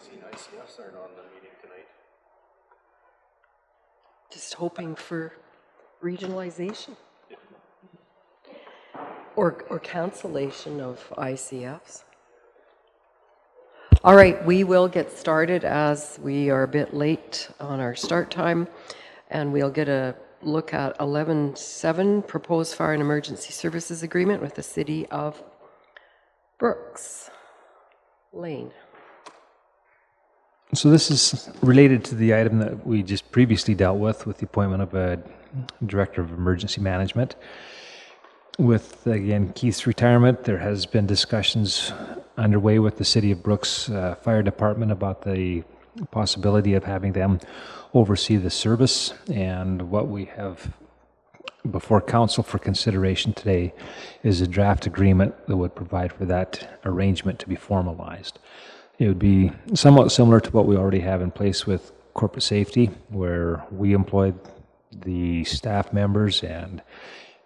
I see ICFs aren't on the meeting tonight. Just hoping for regionalization. Or, or cancellation of ICFs. All right, we will get started as we are a bit late on our start time. And we'll get a look at 11.7, Proposed Fire and Emergency Services Agreement with the City of Brooks. Lane. So this is related to the item that we just previously dealt with, with the appointment of a Director of Emergency Management. With, again, Keith's retirement, there has been discussions underway with the City of Brooks uh, Fire Department about the possibility of having them oversee the service. And what we have before council for consideration today is a draft agreement that would provide for that arrangement to be formalized. It would be somewhat similar to what we already have in place with corporate safety, where we employ the staff members and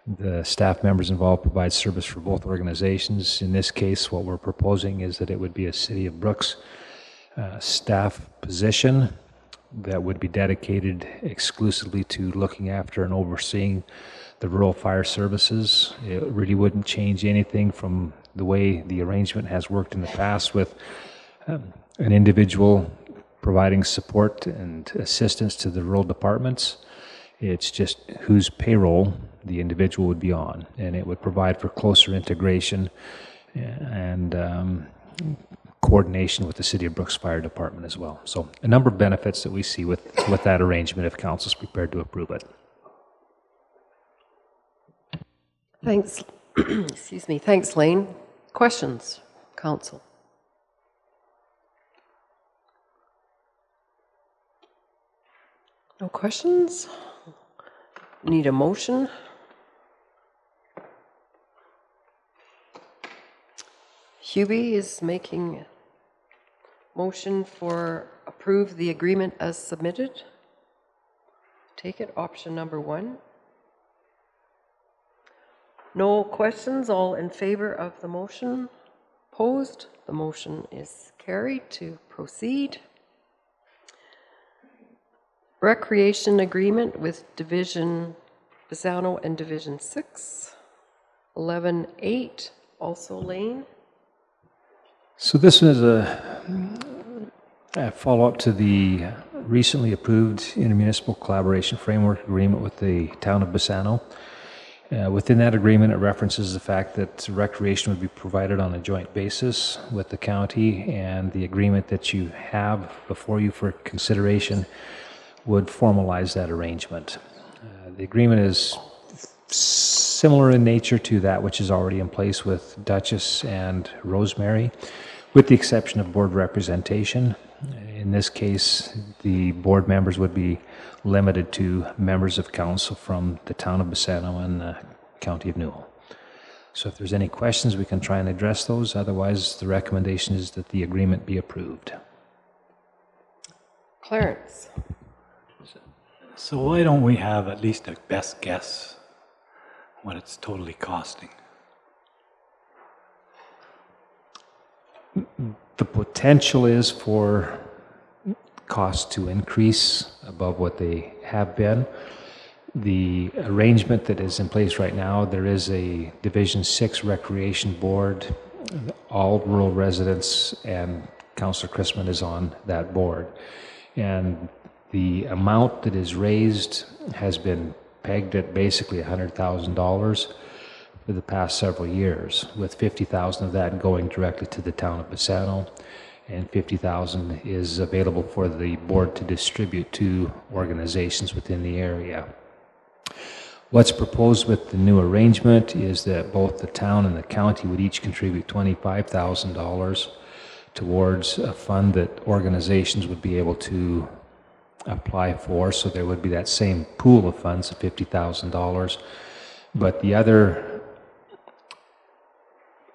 the staff members involved provide service for both organizations. In this case, what we're proposing is that it would be a City of Brooks uh, staff position that would be dedicated exclusively to looking after and overseeing the rural fire services. It really wouldn't change anything from the way the arrangement has worked in the past with an individual providing support and assistance to the rural departments. It's just whose payroll the individual would be on, and it would provide for closer integration and um, coordination with the City of Brooks Fire Department as well. So a number of benefits that we see with, with that arrangement if council is prepared to approve it. Thanks, excuse me, thanks, Lane. Questions, council? No questions? Need a motion? Hubie is making motion for approve the agreement as submitted. Take it, option number one. No questions, all in favor of the motion? Opposed? The motion is carried to proceed. Recreation agreement with Division Bassano and Division 6. 11.8, also Lane. So this is a, a follow-up to the recently approved intermunicipal collaboration framework agreement with the town of Bassano. Uh, within that agreement, it references the fact that recreation would be provided on a joint basis with the county, and the agreement that you have before you for consideration would formalize that arrangement. Uh, the agreement is similar in nature to that which is already in place with Duchess and Rosemary, with the exception of board representation. In this case, the board members would be limited to members of council from the town of Bassano and the county of Newell. So if there's any questions, we can try and address those. Otherwise, the recommendation is that the agreement be approved. Clarence. So why don't we have at least a best guess what it's totally costing? The potential is for costs to increase above what they have been. The arrangement that is in place right now, there is a Division Six Recreation Board. All rural residents and Councillor Chrisman is on that board. And the amount that is raised has been pegged at basically $100,000 for the past several years, with 50,000 of that going directly to the town of Bassano, and 50,000 is available for the board to distribute to organizations within the area. What's proposed with the new arrangement is that both the town and the county would each contribute $25,000 towards a fund that organizations would be able to apply for. So there would be that same pool of funds of $50,000. But the other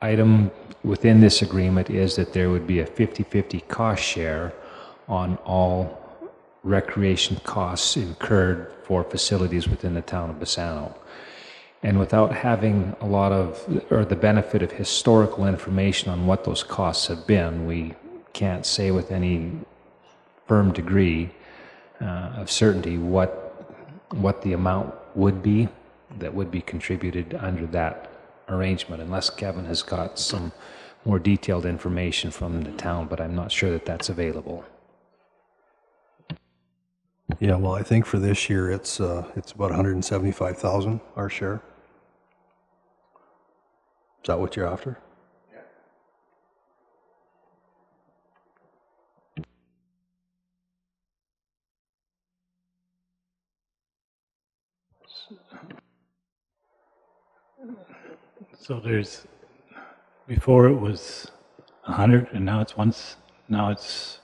item within this agreement is that there would be a 50-50 cost share on all recreation costs incurred for facilities within the town of Bassano. And without having a lot of, or the benefit of historical information on what those costs have been, we can't say with any firm degree uh, of certainty what, what the amount would be that would be contributed under that arrangement, unless Kevin has got some more detailed information from the town, but I'm not sure that that's available. Yeah, well, I think for this year, it's, uh, it's about hundred and seventy-five thousand, our share. Is that what you're after? So there's, before it was 100 and now it's once, now it's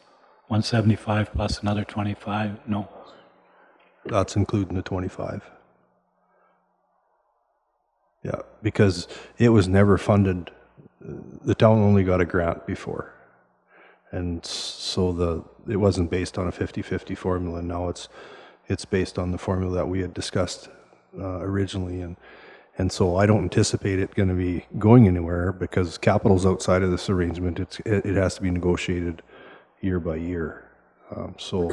175 plus another 25, no? That's including the twenty-five. Yeah, because it was never funded, the town only got a grant before. And so the, it wasn't based on a 50-50 formula, now it's, it's based on the formula that we had discussed uh, originally. And, and so I don't anticipate it going to be going anywhere because capital's outside of this arrangement. It's, it, it has to be negotiated year by year. Um, So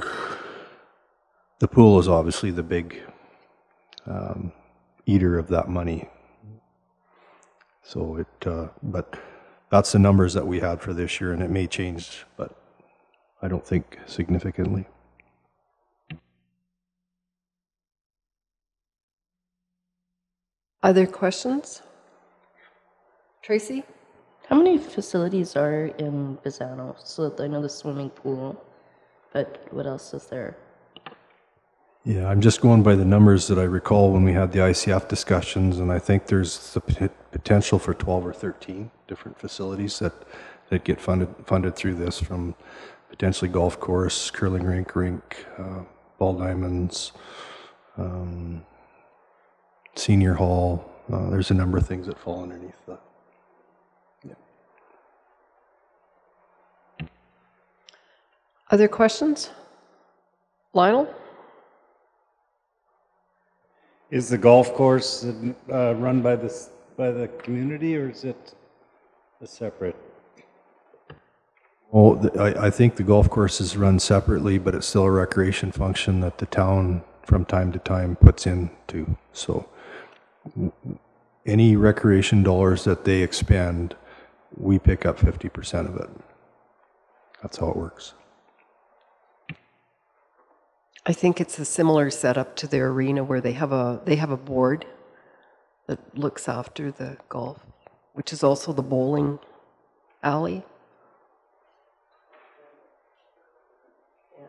the pool is obviously the big um, eater of that money. So it, uh, but that's the numbers that we had for this year, and it may change, but I don't think significantly. Other questions? Tracy? How many facilities are in Bassano? So I know the swimming pool, but what else is there? Yeah, I'm just going by the numbers that I recall when we had the ICF discussions, and I think there's the pot- potential for 12 or 13 different facilities that, that get funded, funded through this from potentially golf course, curling rink, rink, uh, ball diamonds, um, senior hall. Uh, there's a number of things that fall underneath that. Other questions? Lionel? Is the golf course uh, run by this, by the community, or is it a separate? Well, the- I, I think the golf course is run separately, but it's still a recreation function that the town from time to time puts into. So w- any recreation dollars that they expend, we pick up 50% of it. That's how it works. I think it's a similar setup to their arena where they have a, they have a board that looks after the golf, which is also the bowling alley. Yeah.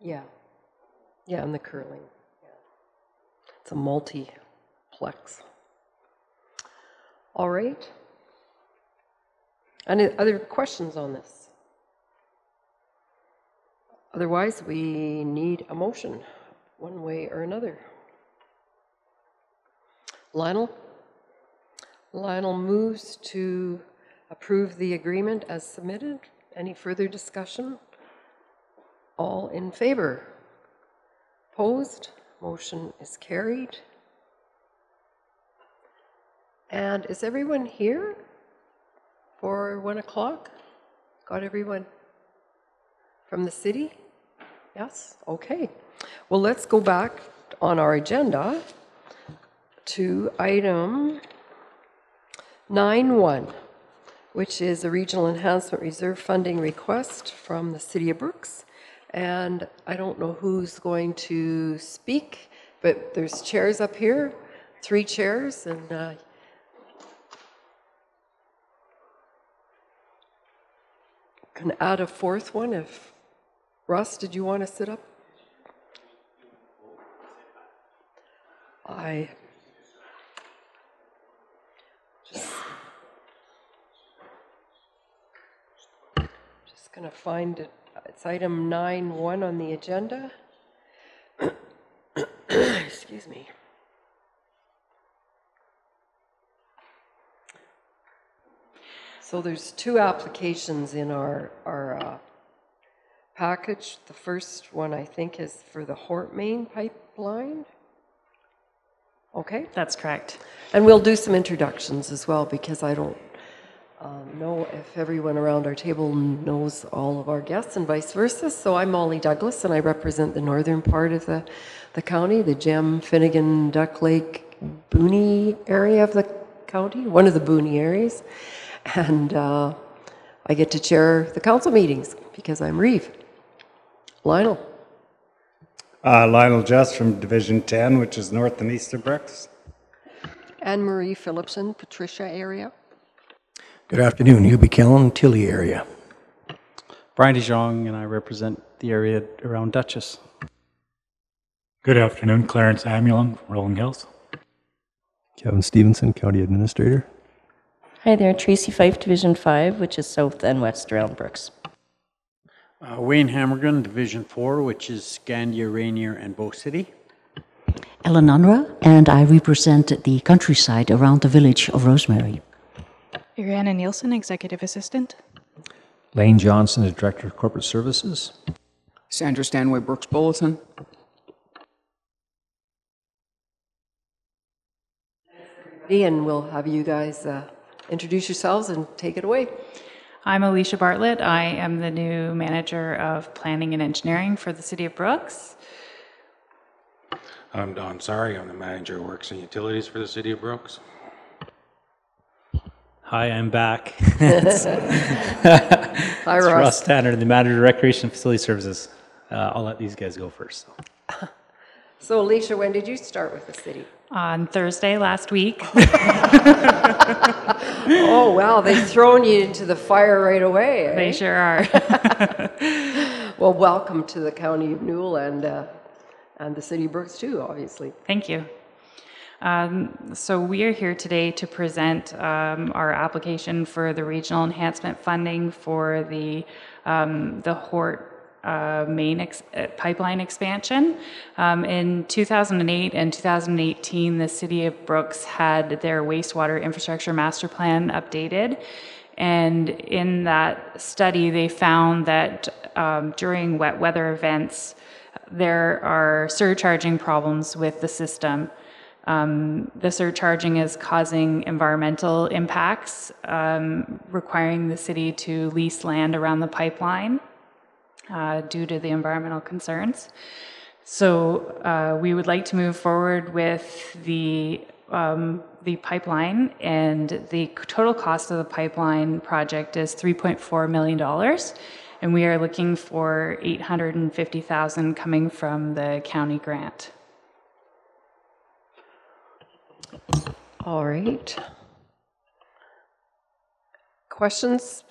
Yeah, Yeah, and the curling. It's a multiplex. All right. Any other questions on this? Otherwise, we need a motion, one way or another. Lionel? Lionel moves to approve the agreement as submitted. Any further discussion? All in favor? Opposed? Motion is carried. And is everyone here for 1 o'clock? Got everyone from the city? Yes? Okay. Well, let's go back on our agenda to item 9 1, which is a Regional Enhancement Reserve funding request from the City of Brooks. And I don't know who's going to speak, but there's chairs up here, three chairs, and uh, can add a fourth one if, Russ, did you want to sit up? I just, to find it. It's item 9.1 on the agenda. Excuse me. So there's two applications in our, our uh, package. The first one, I think, is for the Hort Main pipeline. Okay? That's correct. And we'll do some introductions as well, because I don't, um, know if everyone around our table knows all of our guests and vice versa. So I'm Molly Douglas, and I represent the northern part of the, the county, the Gem, Finnegan, Duck Lake, Booney area of the county, one of the Booney areas. And uh, I get to chair the council meetings because I'm Reeve. Lionel. Uh, Lionel Jess from Division 10, which is north and east of Brooks. Anne Marie Phillipson, Patricia area. Good afternoon, Hubie Kellen, Tilley area. Brian DeJong, and I represent the area around Duchess. Good afternoon, Clarence Amulin, Rolling Hills. Kevin Stevenson, County Administrator. Hi there, Tracy Fife, Division 5, which is south and west around Brooks. Uh, Wayne Hammergren, Division 4, which is Scandia, Rainier, and Bow City. Ellen Unra, and I represent the countryside around the village of Rosemary. Ariana Nielsen, Executive Assistant. Lane Johnson, the Director of Corporate Services. Sandra Stanway, Brooks Bulletin. And we'll have you guys uh, introduce yourselves and take it away. I'm Alicia Bartlett. I am the new manager of planning and engineering for the city of Brooks. I'm Don Sari. I'm the manager of works and utilities for the city of Brooks. Hi, I'm back. Hi, It's Russ. Russ Tanner, the manager of recreation facility services. Uh, I'll let these guys go first. So. So, Alicia, when did you start with the city? On Thursday last week. oh, wow, they've thrown you into the fire right away. Eh? They sure are. well, welcome to the county of Newell and, uh, and the city of Brooks, too, obviously. Thank you. Um, so we are here today to present um, our application for the regional enhancement funding for the um, the Hort uh, main ex- uh, pipeline expansion. Um, in 2008 and 2018, the city of Brooks had their wastewater infrastructure master plan updated. And in that study, they found that um, during wet weather events, there are surcharging problems with the system. Um, the surcharging is causing environmental impacts, um, requiring the city to lease land around the pipeline uh, due to the environmental concerns. So uh, we would like to move forward with the um, the pipeline, and the total cost of the pipeline project is 3.4 million dollars, and we are looking for 850,000 coming from the county grant. All right. Questions?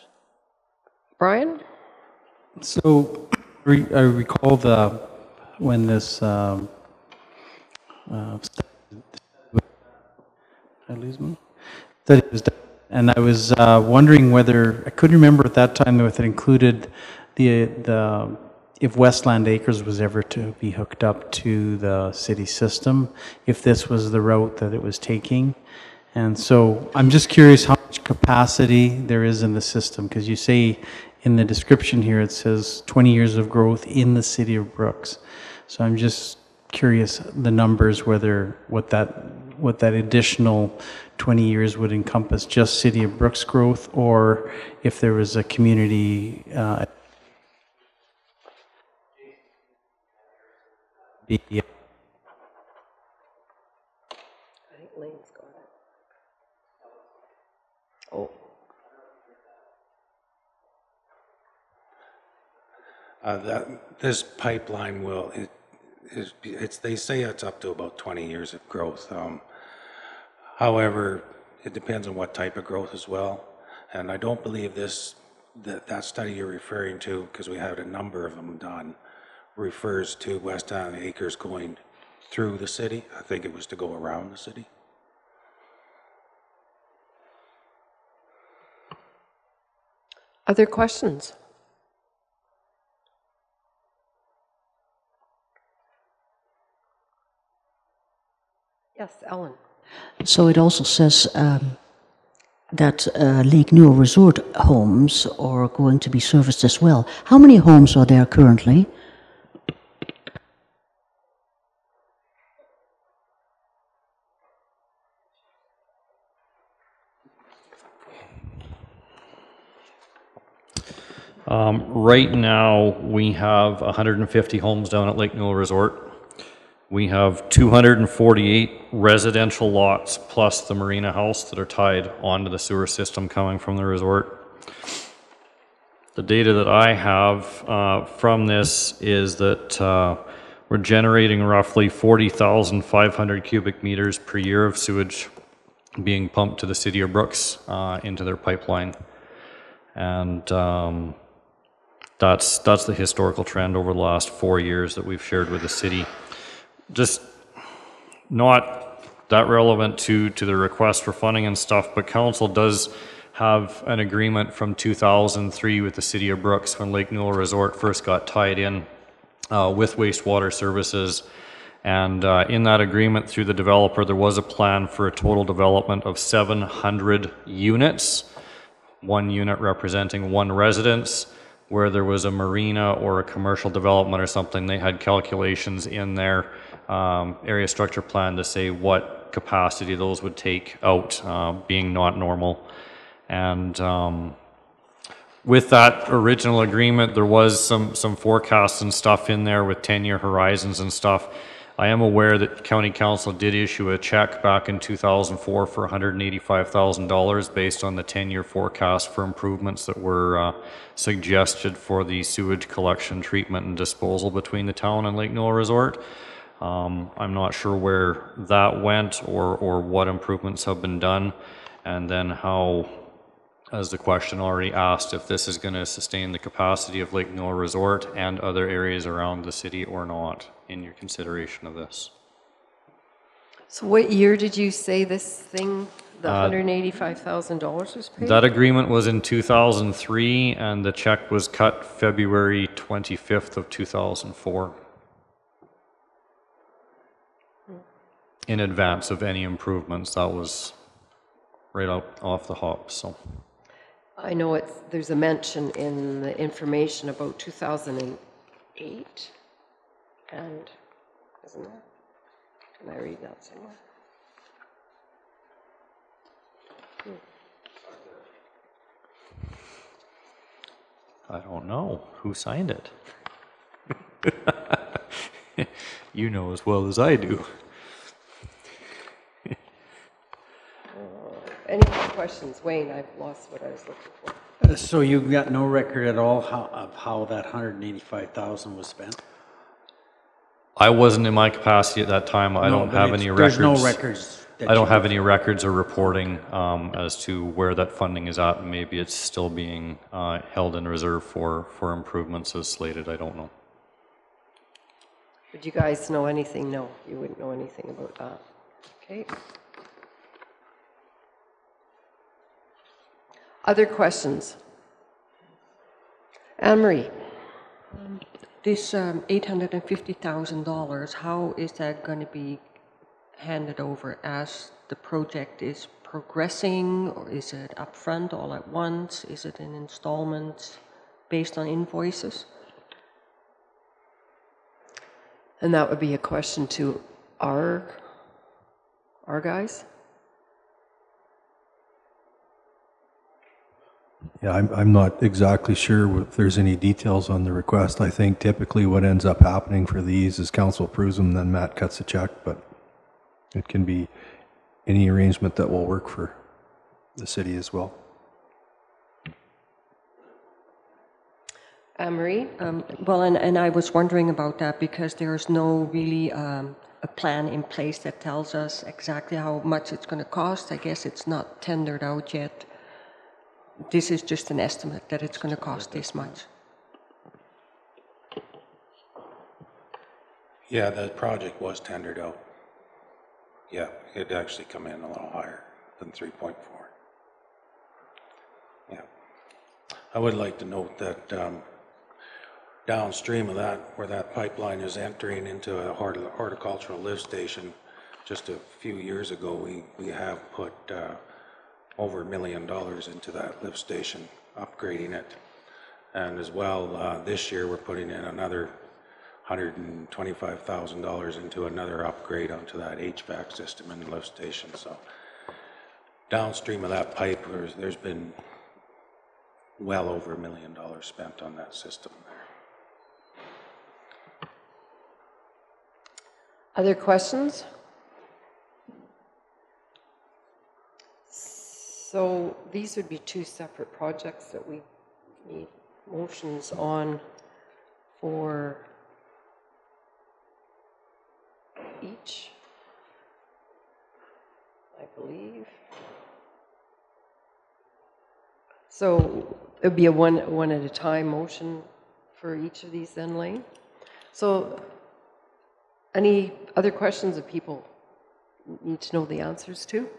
Brian? So I recall the when this um, uh, I lose me? Was done, and I was uh, wondering whether I couldn't remember at that time if it included the the if Westland Acres was ever to be hooked up to the city system, if this was the route that it was taking. And so I'm just curious how much capacity there is in the system, because you say in the description here, it says 20 years of growth in the city of Brooks. So I'm just curious, the numbers, whether, what that, what that additional 20 years would encompass, just city of Brooks growth, or if there was a community, uh, be- I think Lane's got it. Oh, Uh, that, this pipeline will, it, is- it's, they say it's up to about 20 years of growth. Um, However, it depends on what type of growth as well. And I don't believe this, that, that study you're referring to, because we had a number of them done, refers to West Island Acres going through the city. I think it was to go around the city. other questions? Yes, Ellen. So it also says um, that uh, Lake Newell Resort homes are going to be serviced as well. How many homes are there currently? Um, right now, we have 150 homes down at Lake Newell Resort. We have 248 residential lots plus the marina house that are tied onto the sewer system coming from the resort. The data that I have uh, from this is that uh, we're generating roughly 40,500 cubic meters per year of sewage being pumped to the city of Brooks uh, into their pipeline. And um, that's, that's the historical trend over the last four years that we've shared with the city. Just not that relevant to, to the request for funding and stuff, but council does have an agreement from 2003 with the city of Brooks when Lake Newell Resort first got tied in uh, with wastewater services. And uh, in that agreement through the developer, there was a plan for a total development of 700 units, one unit representing one residence. Where there was a marina or a commercial development or something, they had calculations in their um, area structure plan to say what capacity those would take out, uh, being not normal. And um, with that original agreement, there was some, some forecasts and stuff in there with 10-year horizons and stuff. I am aware that county council did issue a check back in 2004 for $185,000 based on the 10-year forecast for improvements that were uh, suggested for the sewage collection, treatment, and disposal between the town and Lake Newell Resort. Um, I'm not sure where that went or, or what improvements have been done, and then how as the question already asked, if this is going to sustain the capacity of Lake Newell Resort and other areas around the city or not in your consideration of this. So what year did you say this thing, the Uh, $185,000 was paid? That agreement was in 2003 and the check was cut February 25th of 2004. In advance of any improvements, that was right out off the hop, so. I know it's, there's a mention in the information about 2008, and, isn't there? Can I read that somewhere? Hmm. I don't know. Who signed it? you know as well as I do. Any questions? Wayne, I've lost what I was looking for. Uh, So you've got no record at all how, of how that 185,000 was spent? I wasn't in my capacity at that time. I No, don't but have it's- any there's records. no records that I don't you- have any records or reporting um, as to where that funding is at. Maybe it's still being uh, held in reserve for, for improvements as slated. I don't know. Would you guys know anything? No, you wouldn't know anything about that. Okay. Other questions? Anne Marie? This um, $850,000, how is that going to be handed over as the project is progressing? Or is it upfront all at once? Is it in installments based on invoices? And that would be a question to our, our guys? Yeah, I'm, I'm not exactly sure if there's any details on the request. I think typically what ends up happening for these is council approves them, then Matt cuts a check, but it can be any arrangement that will work for the city as well. Anne Marie? Um, Well, and, and I was wondering about that because there's no really um, a plan in place that tells us exactly how much it's going to cost. I guess it's not tendered out yet. This is just an estimate that it's going to cost this much. Yeah, the project was tendered out. Yeah, it actually come in a little higher than 3.4. Yeah. I would like to note that um, downstream of that, where that pipeline is entering into a hort- horticultural lift station, just a few years ago, we, we have put uh, over a million dollars into that lift station, upgrading it. And as well, uh, this year, we're putting in another $125,000 into another upgrade onto that HVAC system in the lift station, so downstream of that pipe, there's, there's been well over a million dollars spent on that system there. Other questions? So these would be two separate projects that we need motions on for each, I believe. So it'd be a one, one at a time motion for each of these then, Lane? So any other questions that people need to know the answers to?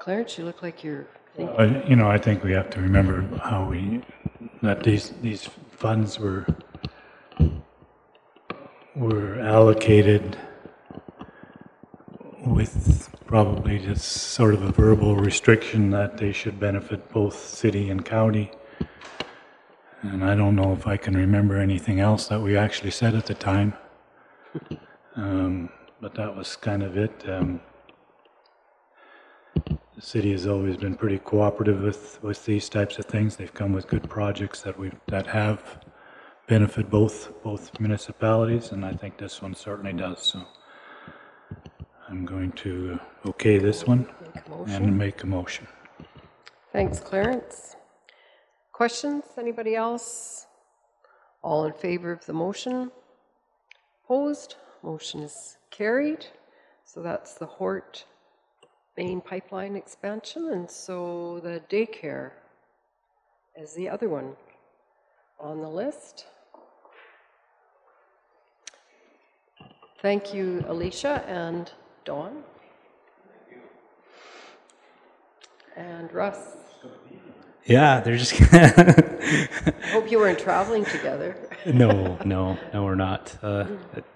Clarence, you look like you're thinking. Uh, You know, I think we have to remember how we, that these, these funds were, were allocated with probably just sort of a verbal restriction that they should benefit both city and county. And I don't know if I can remember anything else that we actually said at the time. Um, But that was kind of it. Um, The city has always been pretty cooperative with, with these types of things. They've come with good projects that we, that have benefit both, both municipalities, and I think this one certainly does, so. I'm going to okay this one and make a motion. Thanks, Clarence. Questions? Anybody else? All in favor of the motion? Opposed? Motion is carried. So that's the Hort main pipeline expansion, and so the daycare is the other one on the list. Thank you, Alicia and Dawn. And Russ. Yeah, they're just. Hope you weren't traveling together. no, no, no, we're not. Uh,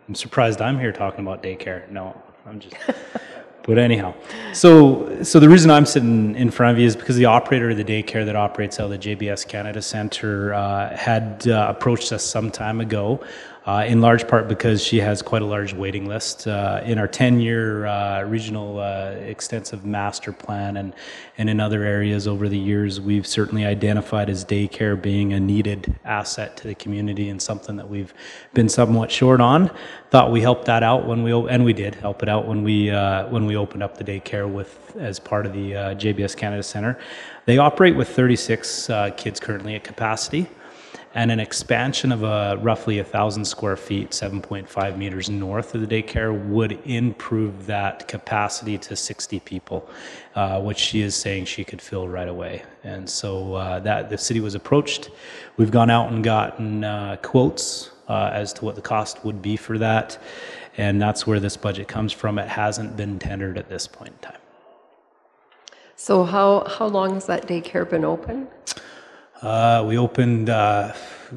I'm surprised I'm here talking about daycare. No, I'm just. But anyhow, so so the reason I'm sitting in front of you is because the operator of the daycare that operates out of the JBS Canada Centre uh, had uh, approached us some time ago, uh, in large part because she has quite a large waiting list. Uh, in our 10-year uh, regional uh, extensive master plan and and in other areas over the years, we've certainly identified as daycare being a needed asset to the community and something that we've been somewhat short on. Thought we helped that out when we and we did help it out when we uh, when we opened up the daycare with as part of the uh, JBS Canada Centre. They operate with 36 uh, kids currently at capacity and an expansion of uh, roughly 1,000 square feet, 7.5 meters north of the daycare, would improve that capacity to 60 people, uh, which she is saying she could fill right away. And so uh, that the city was approached. We've gone out and gotten uh, quotes uh, as to what the cost would be for that, and that's where this budget comes from. It hasn't been tendered at this point in time. So how, how long has that daycare been open? Uh, we opened uh,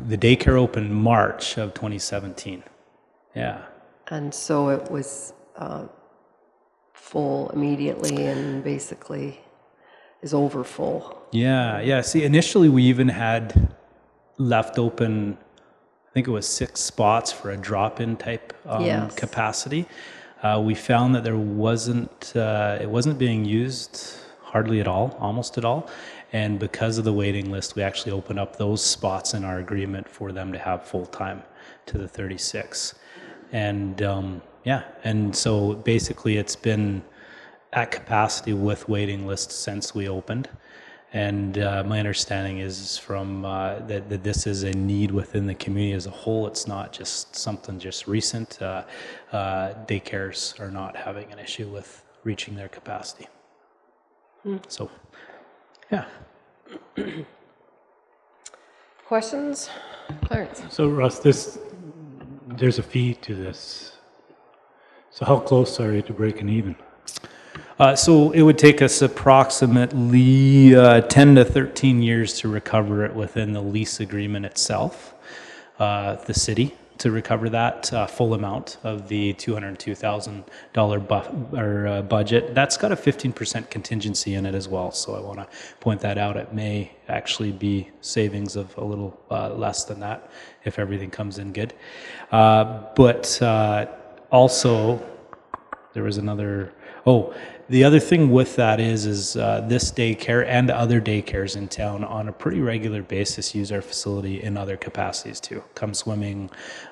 the daycare opened March of 2017. Yeah. And so it was uh, full immediately and basically is over full. Yeah, yeah. See, initially we even had left open, I think it was six spots for a drop-in type um, Yes. capacity. Uh, we found that there wasn't, uh, it wasn't being used hardly at all, almost at all. And because of the waiting list, we actually opened up those spots in our agreement for them to have full-time to the 36. And um, yeah, and so basically it's been at capacity with waiting lists since we opened. And uh, my understanding is from uh, that, that this is a need within the community as a whole. It's not just something just recent. Uh, uh, daycares are not having an issue with reaching their capacity. Hmm. So, yeah. Questions? Clarence? So Russ, this, there's a fee to this. So how close are you to breaking even? Uh, so it would take us approximately uh, 10 to 13 years to recover it within the lease agreement itself, uh, the city, to recover that uh, full amount of the $202,000 buff, or, uh, budget. That's got a 15% contingency in it as well. So I want to point that out. It may actually be savings of a little uh, less than that if everything comes in good. Uh, but uh, also, there was another, oh, the other thing with that is, is uh, this daycare and other daycares in town on a pretty regular basis use our facility in other capacities too. Come swimming,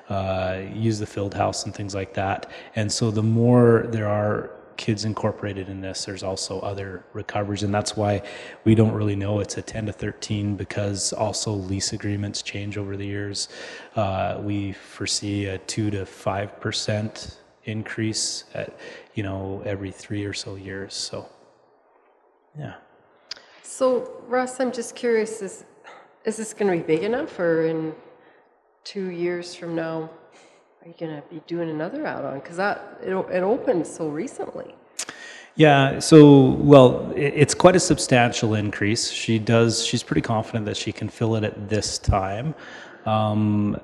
uh, use the field house and things like that. And so the more there are kids incorporated in this, there's also other recoveries, and that's why we don't really know it's a 10 to 13 because also lease agreements change over the years. Uh, we foresee a two to five percent increase at you know every three or so years. So yeah. So Russ, I'm just curious, is, is this going to be big enough or in two years from now, are you going to be doing another out on? Because that, it, it opened so recently. Yeah, so well, it's quite a substantial increase. She does. She's pretty confident that she can fill it at this time. Um,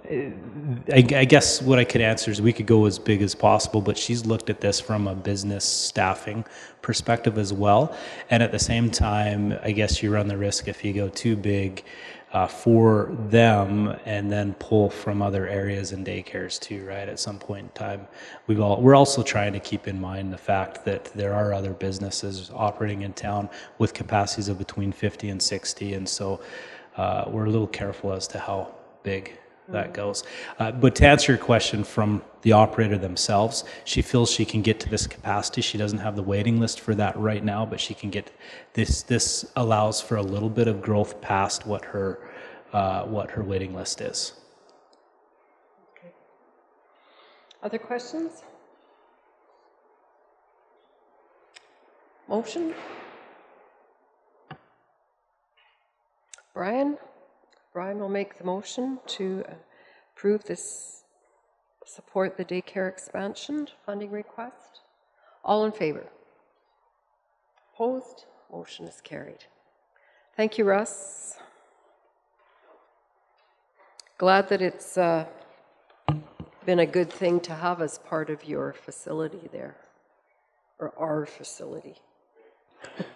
I, I guess what I could answer is we could go as big as possible, but she's looked at this from a business staffing perspective as well. And at the same time, I guess you run the risk if you go too big uh, for them and then pull from other areas and daycares too, right? At some point in time, we've all, we're also trying to keep in mind the fact that there are other businesses operating in town with capacities of between 50 and 60. And so uh, we're a little careful as to how big that goes. Uh, but to answer your question from the operator themselves, she feels she can get to this capacity. She doesn't have the waiting list for that right now, but she can get this. This allows for a little bit of growth past what her uh, what her waiting list is. Okay. Other questions? Motion? Brian? Brian will make the motion to approve this, support the daycare expansion funding request. All in favor? Opposed? Motion is carried. Thank you, Russ. Glad that it's uh, been a good thing to have as part of your facility there, or our facility.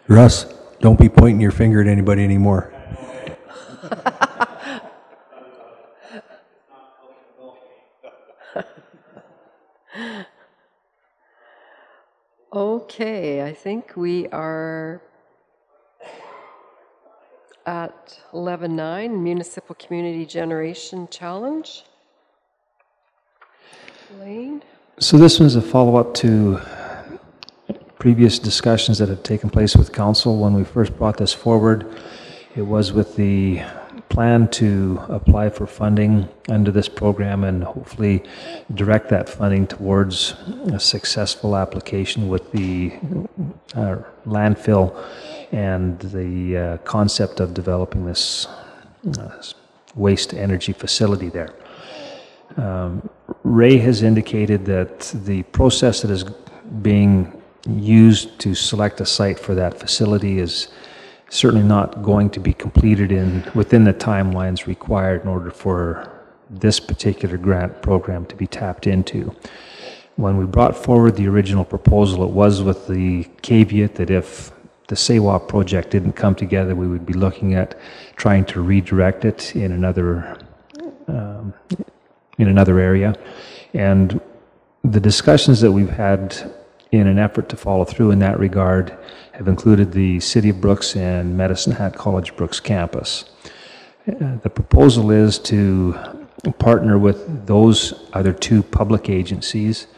Russ, don't be pointing your finger at anybody anymore. Okay, I think we are at 11.9, Municipal Community Generation Challenge. Lane? So this one's a follow-up to previous discussions that have taken place with council when we first brought this forward. It was with the plan to apply for funding under this program and hopefully direct that funding towards a successful application with the uh, landfill and the uh, concept of developing this uh, waste energy facility there. Um, Ray has indicated that the process that is being used to select a site for that facility is certainly not going to be completed in, within the timelines required in order for this particular grant program to be tapped into. When we brought forward the original proposal, it was with the caveat that if the Sewa project didn't come together, we would be looking at trying to redirect it in another um, in another area. And the discussions that we've had in an effort to follow through in that regard have included the City of Brooks and Medicine Hat College Brooks campus. The proposal is to partner with those other two public agencies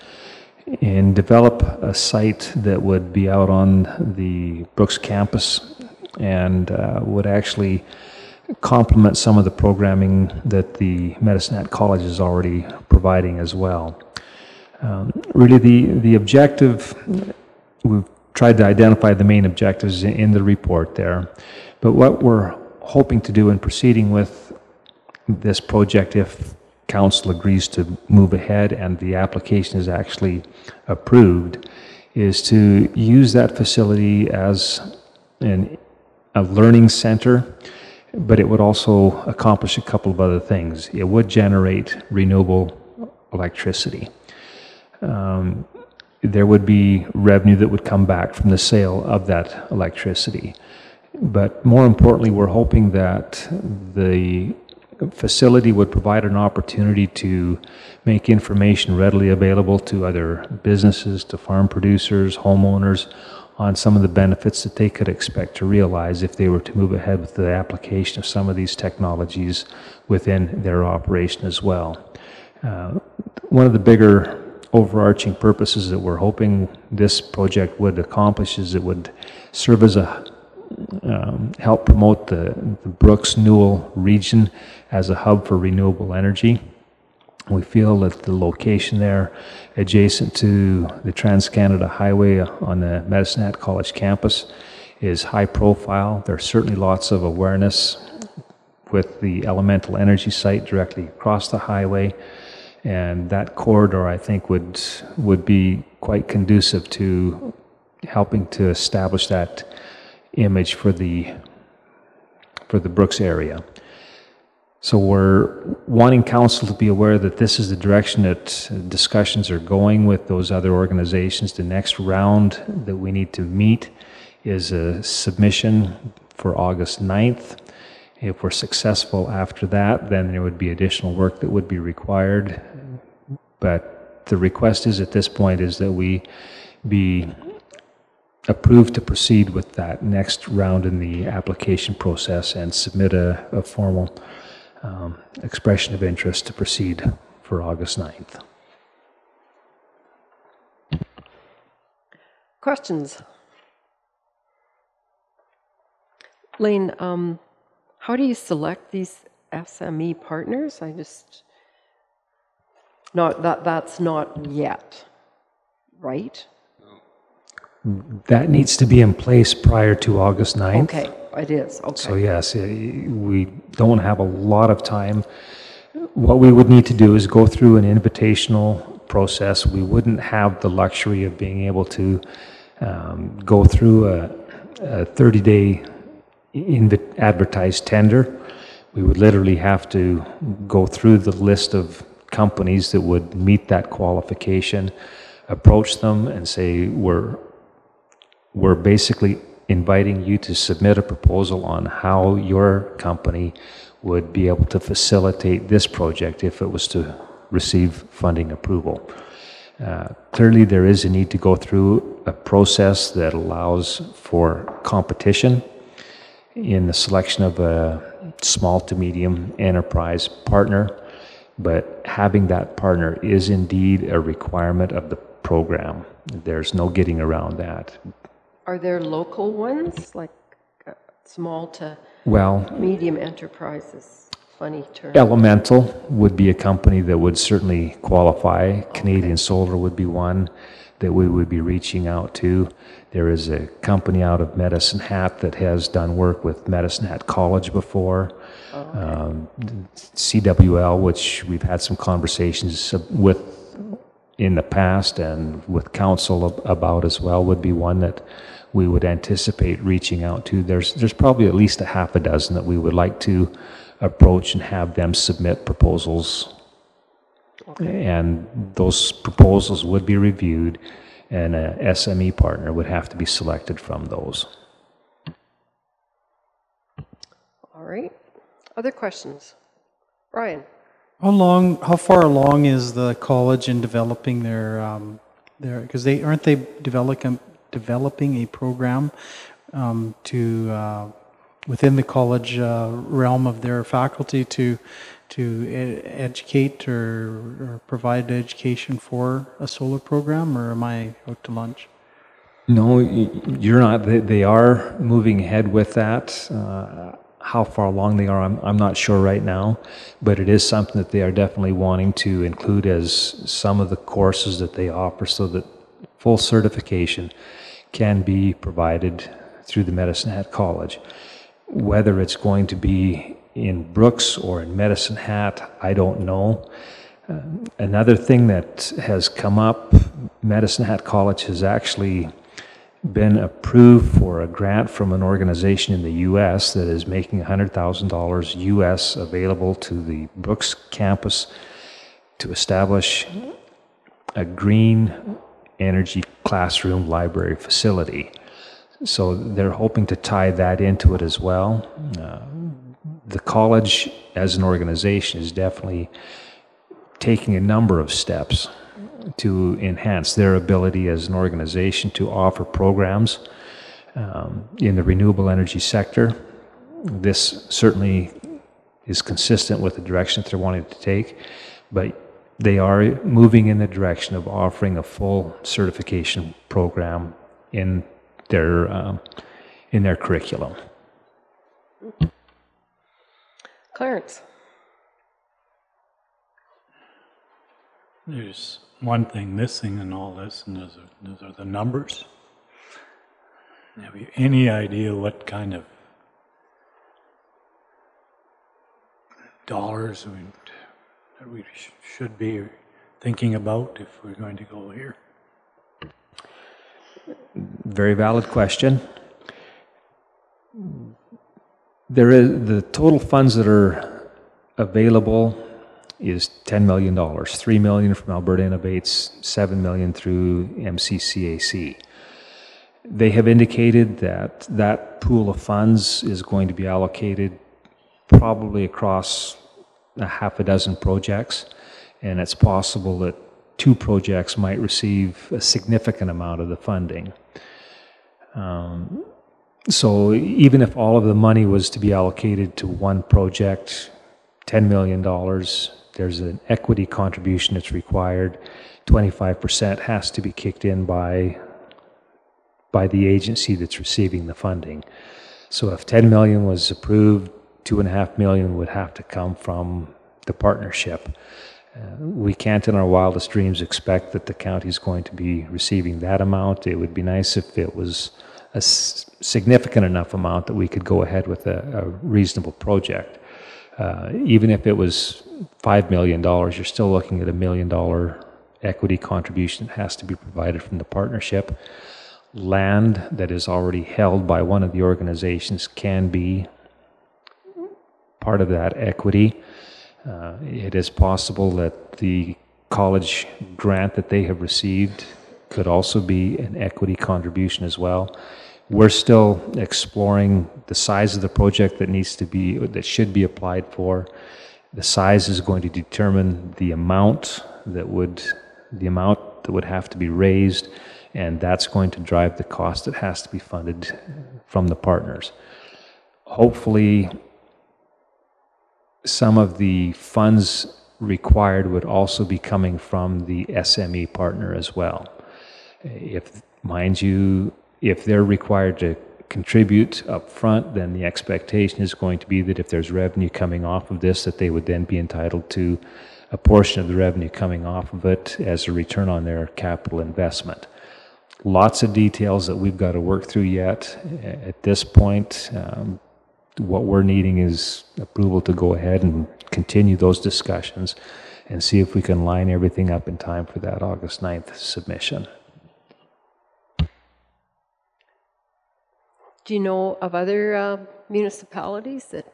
and develop a site that would be out on the Brooks campus and uh, would actually complement some of the programming that the Medicine Hat College is already providing as well. Um, Really, the, the objective, we've tried to identify the main objectives in- the report there, but what we're hoping to do in proceeding with this project, if council agrees to move ahead and the application is actually approved, is to use that facility as an, a learning center, but it would also accomplish a couple of other things. It would generate renewable electricity. Um, there would be revenue that would come back from the sale of that electricity. But more importantly, we're hoping that the facility would provide an opportunity to make information readily available to other businesses, to farm producers, homeowners on some of the benefits that they could expect to realize if they were to move ahead with the application of some of these technologies within their operation as well. Uh, one of the bigger overarching purposes that we're hoping this project would accomplish is it would serve as a um, help promote the, the Brooks Newell region as a hub for renewable energy. We feel that the location there, adjacent to the Trans Canada Highway on the Medicine Hat College campus, is high profile. There's certainly lots of awareness with the elemental energy site directly across the highway. And that corridor, I think, would would be quite conducive to helping to establish that image for the for the Brooks area. So we're wanting council to be aware that this is the direction that discussions are going with those other organizations. The next round that we need to meet is a submission for August 9th. If we're successful after that, then there would be additional work that would be required. But the request is at this point is that we be approved to proceed with that next round in the application process and submit a, a formal um, expression of interest to proceed for August 9th. Questions? Lane, um, how do you select these SME partners? I just, not, that, that's not yet, right? That needs to be in place prior to August 9th. Okay, it is, okay. So yes, we don't have a lot of time. What we would need to do is go through an invitational process. We wouldn't have the luxury of being able to um, go through a, a 30-day invi- advertised tender. We would literally have to go through the list of companies that would meet that qualification, approach them and say, we're, we're basically inviting you to submit a proposal on how your company would be able to facilitate this project if it was to receive funding approval. Uh, clearly, there is a need to go through a process that allows for competition in the selection of a small to medium enterprise partner, but having that partner is indeed a requirement of the program. There's no getting around that. Are there local ones, like uh, small to Well, medium enterprises? Funny term. Elemental would be a company that would certainly qualify. Canadian Solar would be one that we would be reaching out to. There is a company out of Medicine Hat that has done work with Medicine Hat College before. Um, CWL, which we've had some conversations with in the past and with council about as well, would be one that we would anticipate reaching out to. There's, there's probably at least a half a dozen that we would like to approach and have them submit proposals. And those proposals would be reviewed, and a SME partner would have to be selected from those. All right. Other questions? Brian? How long, how far along is the college in developing their, um, their, because they, aren't they developing, developing a program um, to, uh, within the college uh, realm of their faculty to, to e- educate or, or provide education for a solar program, or am I out to lunch? No, you're not. They, they are moving ahead with that. Uh, how far along they are, I'm, I'm not sure right now, but it is something that they are definitely wanting to include as some of the courses that they offer so that full certification can be provided through the Medicine Hat College. Whether it's going to be in Brooks or in Medicine Hat, I don't know. Uh, another thing that has come up, Medicine Hat College has actually been approved for a grant from an organization in the U.S. that is making $100,000 U.S. available to the Brooks campus to establish a green energy classroom library facility. So they're hoping to tie that into it as well. Uh, the college, as an organization, is definitely taking a number of steps to enhance their ability as an organization to offer programs um, in the renewable energy sector. This certainly is consistent with the direction that they're wanting to take, but they are moving in the direction of offering a full certification program in their um, in their curriculum. Clarence. There's one thing missing in all this, and those are, those are the numbers. Have you any idea what kind of dollars we, we sh- should be thinking about if we're going to go here? Very valid question. There is the total funds that are available is $10 million, 3 million from Alberta Innovates, 7 million through MCCAC. They have indicated that that pool of funds is going to be allocated probably across a half a dozen projects, and it's possible that two projects might receive a significant amount of the funding. Um, so even if all of the money was to be allocated to one project, $10 million, there's an equity contribution that's required. 25% has to be kicked in by, by the agency that's receiving the funding. So if 10 million was approved, two and a half million would have to come from the partnership. Uh, we can't in our wildest dreams expect that the county is going to be receiving that amount. It would be nice if it was a significant enough amount that we could go ahead with a, a reasonable project. Uh, even if it was $5 million, you're still looking at a million dollar equity contribution that has to be provided from the partnership. Land that is already held by one of the organizations can be part of that equity. Uh, it is possible that the college grant that they have received could also be an equity contribution as well. We're still exploring the size of the project that needs to be, that should be applied for. The size is going to determine the amount that would, the amount that would have to be raised, and that's going to drive the cost that has to be funded from the partners. Hopefully, some of the funds required would also be coming from the SME partner as well. If, mind you, if they're required to contribute up front, then the expectation is going to be that if there's revenue coming off of this, that they would then be entitled to a portion of the revenue coming off of it as a return on their capital investment. Lots of details that we've got to work through yet. At this point, um, what we're needing is approval to go ahead and continue those discussions and see if we can line everything up in time for that August 9th submission. Do you know of other uh, municipalities that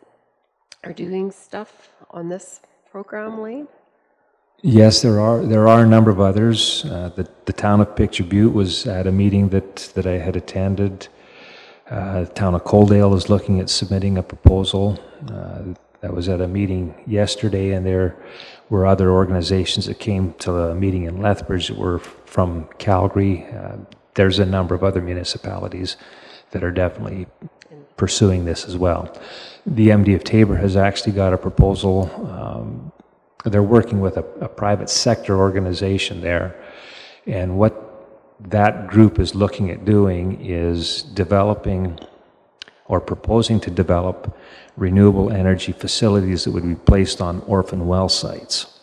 are doing stuff on this program, Lane? Yes, there are there are a number of others. Uh, the the town of Picture Butte was at a meeting that that I had attended. Uh, the town of Coaldale is looking at submitting a proposal. Uh, that was at a meeting yesterday, and there were other organizations that came to a meeting in Lethbridge that were from Calgary. Uh, there's a number of other municipalities that are definitely pursuing this as well. The MD of Taber has actually got a proposal. Um, they're working with a, a private sector organization there, and what that group is looking at doing is developing or proposing to develop renewable energy facilities that would be placed on orphan well sites.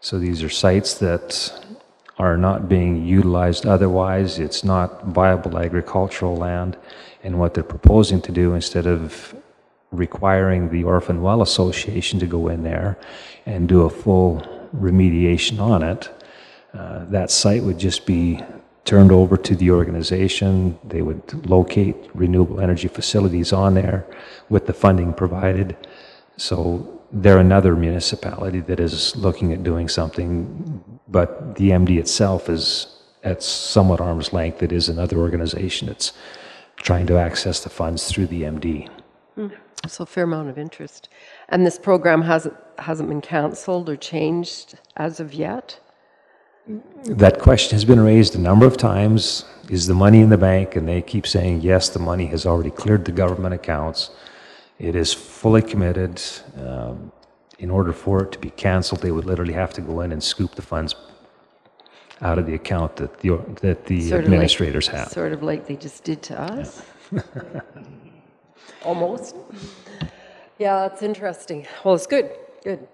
So these are sites that are not being utilized otherwise. It's not viable agricultural land. And what they're proposing to do, instead of requiring the Orphan Well Association to go in there and do a full remediation on it, uh, that site would just be turned over to the organization. They would locate renewable energy facilities on there with the funding provided. So they're another municipality that is looking at doing something, but the MD itself is at somewhat arm's length. It is another organization that's trying to access the funds through the MD. Hmm. So a fair amount of interest. And this program hasn't, hasn't been canceled or changed as of yet? that question has been raised a number of times. Is the money in the bank? And they keep saying, yes, the money has already cleared the government accounts. It is fully committed. Um, in order for it to be canceled, they would literally have to go in and scoop the funds out of the account that the, that the Sort of like- administrators have. Sort of like they just did to us. Almost. Yeah, it's interesting. Well, it's good, good.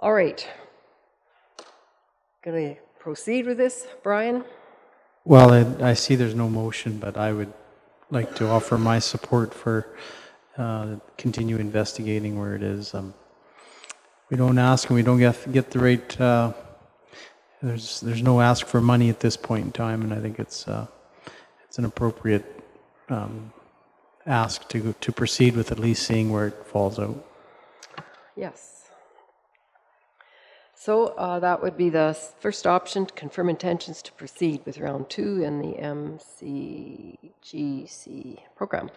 All right. Going to proceed with this, Brian? Well, I, I see there's no motion, but I would like to offer my support for uh, continue investigating where it is. Um, we don't ask and we don't get get the right. Uh, there's there's no ask for money at this point in time, and I think it's uh, it's an appropriate um, ask to to proceed with at least seeing where it falls out. Yes. So uh, that would be the first option, to confirm intentions to proceed with round two in the MCGC program.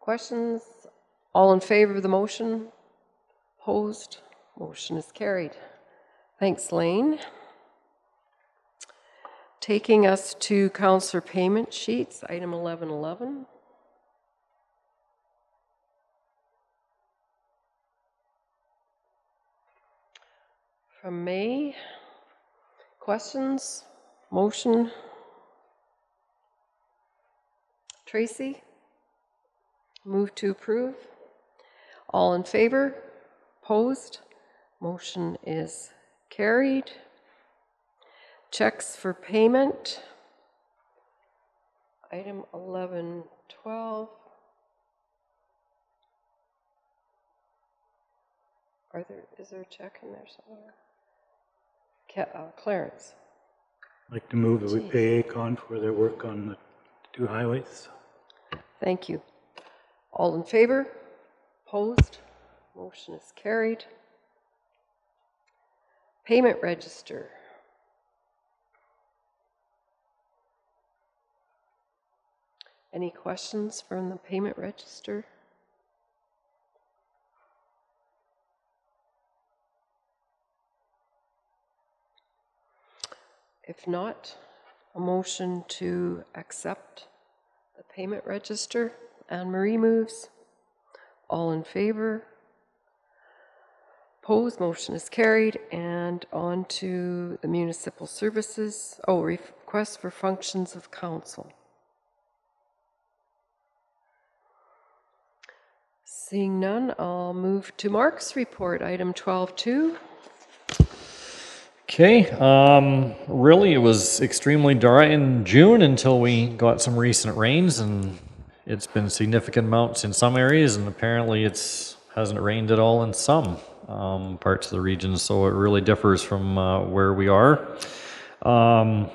Questions? All in favor of the motion? Opposed? Motion is carried. Thanks, Lane. Taking us to counselor payment sheets, item 1111. From May, questions, motion? Tracy? Move to approve? All in favor? Opposed? Motion is carried. Checks for payment. Item 1112. Are there, is there a check in there somewhere? Ca- uh, Clarence? I'd like to move that we pay ACON for their work on the two highways. Thank you. All in favor? Opposed? Motion is carried. Payment register. Any questions from the payment register? If not, a motion to accept the payment register. Anne Marie moves. All in favor? Opposed, motion is carried. And on to the municipal services. Oh, request for functions of council. Seeing none, I'll move to Mark's report, item 12.2. Okay, um, really, it was extremely dry in June until we got some recent rains, and it's been significant amounts in some areas, and apparently it's hasn't rained at all in some um, parts of the region. So it really differs from uh, where we are. Um,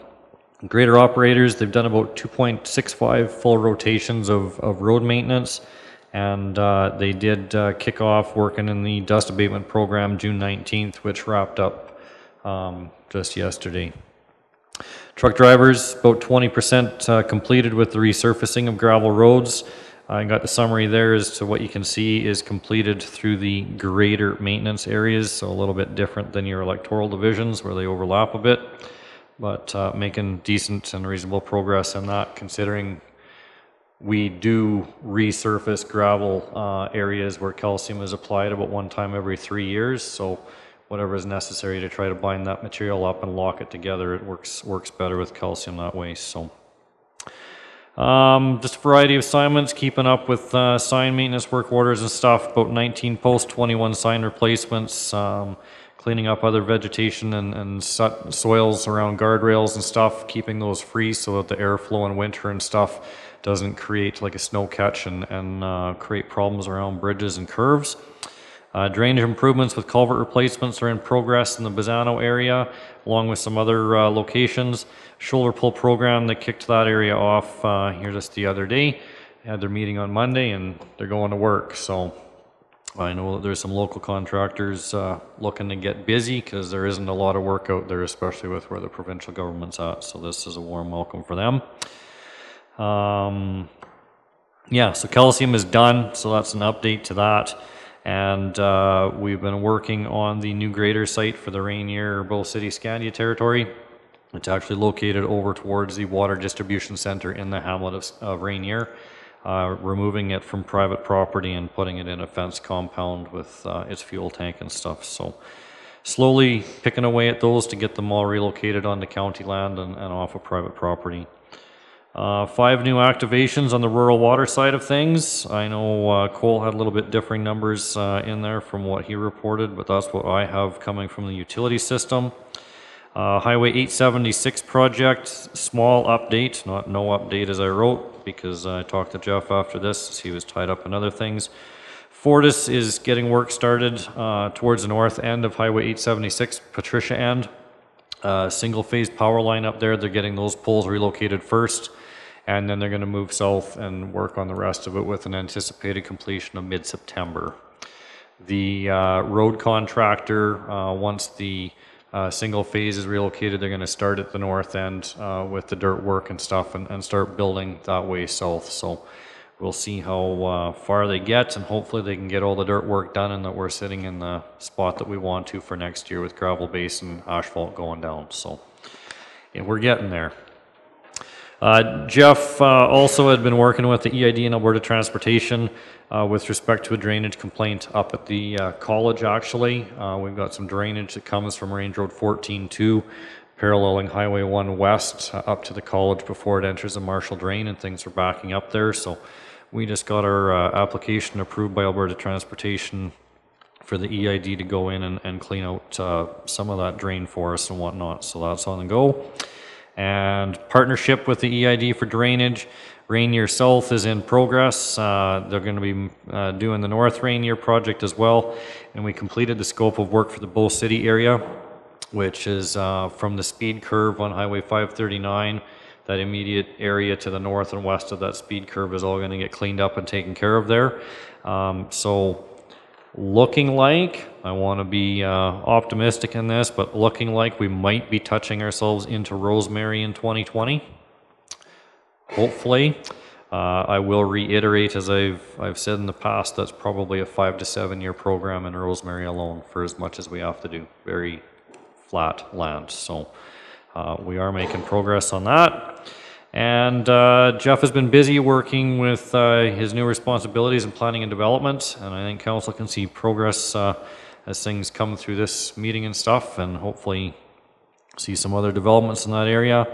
grader operators, they've done about 2.65 full rotations of, of road maintenance. And uh, they did uh, kick off working in the dust abatement program June 19th, which wrapped up um, just yesterday. Truck drivers, about 20% uh, completed with the resurfacing of gravel roads. I got the summary there as to what you can see is completed through the greater maintenance areas, so a little bit different than your electoral divisions where they overlap a bit, but uh, making decent and reasonable progress in that considering we do resurface gravel uh, areas where calcium is applied about one time every three years. So whatever is necessary to try to bind that material up and lock it together, it works works better with calcium that way. So um, just a variety of assignments, keeping up with uh, sign maintenance work orders and stuff. About 19 posts, 21 sign replacements. Um, cleaning up other vegetation and, and so- soils around guardrails and stuff, keeping those free so that the airflow in winter and stuff doesn't create like a snow catch and, and uh, create problems around bridges and curves. Uh, drainage improvements with culvert replacements are in progress in the Bassano area, along with some other uh, locations. Shoulder pull program that kicked that area off uh, here just the other day. Had their meeting on Monday and they're going to work. So I know that there's some local contractors uh, looking to get busy because there isn't a lot of work out there, especially with where the provincial government's at. So this is a warm welcome for them. Um, yeah, so calcium is done, so that's an update to that. And uh, we've been working on the new grader site for the Rainier, Bow City, Scandia territory. It's actually located over towards the water distribution center in the hamlet of, of Rainier, uh, removing it from private property and putting it in a fenced compound with uh, its fuel tank and stuff. So slowly picking away at those to get them all relocated onto county land and, and off of private property. Uh, five new activations on the rural water side of things. I know uh, Cole had a little bit differing numbers uh, in there from what he reported, but that's what I have coming from the utility system. Uh, Highway 876 project, small update, not no update as I wrote, because I talked to Jeff after this, he was tied up in other things. Fortis is getting work started uh, towards the north end of Highway 876, Patricia end. Uh, single phase power line up there, they're getting those poles relocated first, and then they're going to move south and work on the rest of it with an anticipated completion of mid September. The uh, road contractor, uh, once the uh, single phase is relocated, they're going to start at the north end uh, with the dirt work and stuff and, and start building that way south. So we'll see how uh, far they get and hopefully they can get all the dirt work done and that we're sitting in the spot that we want to for next year with gravel base and asphalt going down. So yeah, we're getting there. Uh, Jeff uh, also had been working with the EID and Alberta Transportation uh, with respect to a drainage complaint up at the uh, college, actually. Uh, we've got some drainage that comes from Range Road 14-2, paralleling Highway 1 west uh, up to the college before it enters the Marshall Drain, and things are backing up there. So we just got our application approved by Alberta Transportation for the EID to go in and, and clean out some of that drain for us and whatnot. So that's on the go and partnership with the EID for drainage. Rainier South is in progress. Uh, they're going to be uh, doing the North Rainier project as well. And we completed the scope of work for the Bow City area, which is uh, from the speed curve on Highway 539. That immediate area to the north and west of that speed curve is all going to get cleaned up and taken care of there. Um, so looking like, I want to be uh, optimistic in this, but looking like we might be touching ourselves into Rosemary in 2020. Hopefully. Uh, I will reiterate, as I've, I've said in the past, that's probably a five to seven year program in Rosemary alone for as much as we have to do. Very flat land. So uh, we are making progress on that. And uh, Jeff has been busy working with uh, his new responsibilities in planning and development, and I think council can see progress uh, as things come through this meeting and stuff, and hopefully see some other developments in that area.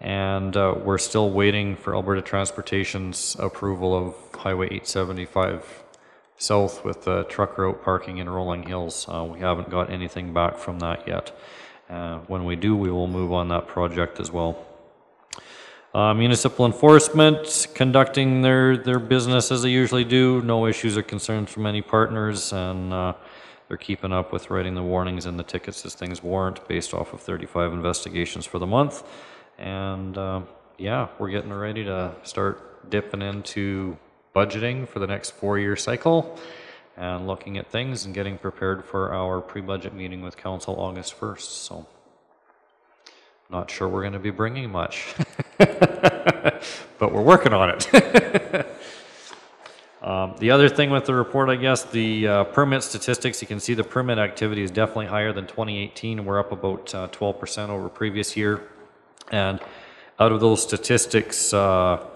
And uh, we're still waiting for Alberta Transportation's approval of Highway 875 south with the truck route parking in Rolling Hills. Uh, we haven't got anything back from that yet. Uh, when we do, we will move on that project as well. Uh, municipal enforcement conducting their, their business as they usually do. No issues or concerns from any partners, and uh, they're keeping up with writing the warnings and the tickets as things warrant based off of 35 investigations for the month. And uh, yeah, we're getting ready to start dipping into budgeting for the next four year cycle and looking at things and getting prepared for our pre budget meeting with council August 1st. So. Not sure we're going to be bringing much, but we're working on it. um, the other thing with the report, I guess, the uh, permit statistics, you can see the permit activity is definitely higher than 2018. We're up about 12% uh, over previous year. And out of those statistics, uh,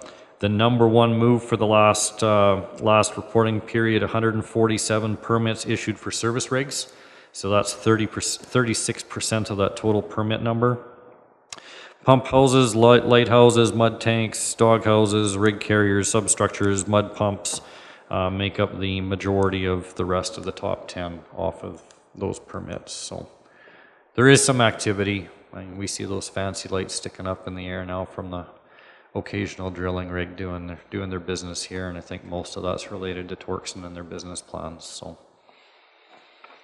the number one move for the last uh, last reporting period, 147 permits issued for service rigs. So that's 30 36% of that total permit number. Pump houses, light, lighthouses, mud tanks, dog houses, rig carriers, substructures, mud pumps uh, make up the majority of the rest of the top 10 off of those permits. So there is some activity. I mean, we see those fancy lights sticking up in the air now from the occasional drilling rig doing their, doing their business here, and I think most of that's related to Torxen and their business plans. So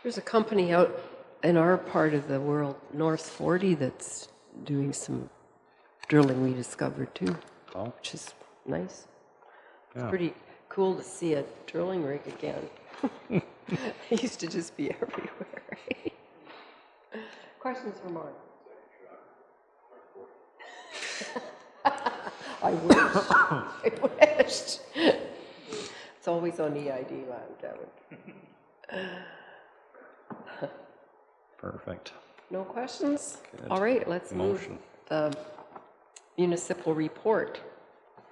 there's a company out in our part of the world, North 40, that's doing some drilling we discovered too, oh. which is nice. Yeah. It's pretty cool to see a drilling rig again. it used to just be everywhere. Questions for Mark? I wish. I wish. It's always on EID land, Kevin. Perfect. No questions? Good. All right, let's move the municipal report,